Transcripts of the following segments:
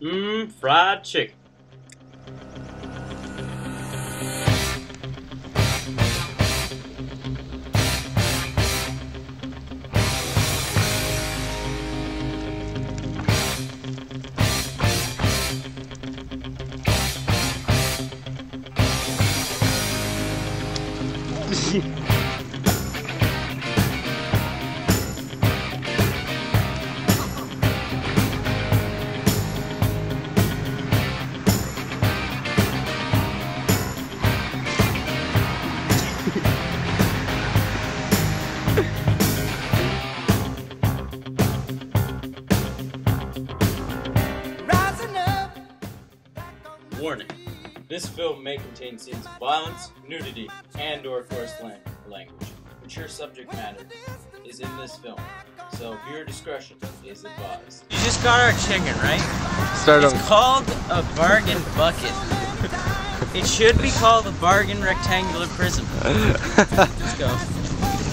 Mmm, fried chicken. Warning. This film may contain scenes of violence, nudity, and or coarse lang- language. Mature subject matter is in this film, so viewer discretion is advised. You just got our chicken, right? Start It's on. called a bargain bucket. It should be called a bargain rectangular prism. Let's go.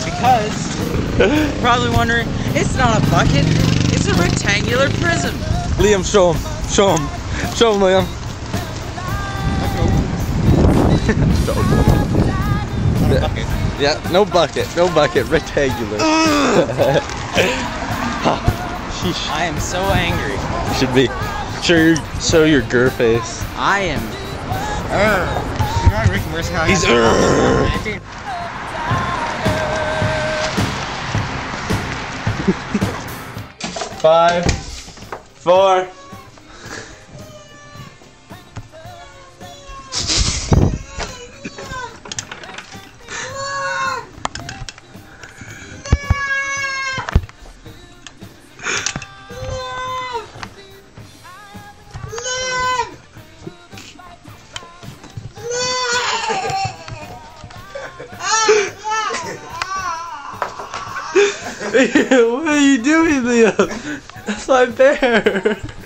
Because you're probably wondering, it's not a bucket, it's a rectangular prism. Liam, show him. Show him. Show him, Liam. Yeah, yeah, no bucket. No bucket. Rectangular. Sheesh. I am so angry. You Should be. Show your, show your gur face. I am. He's. Five, four. what are you doing, Liam? That's my bear.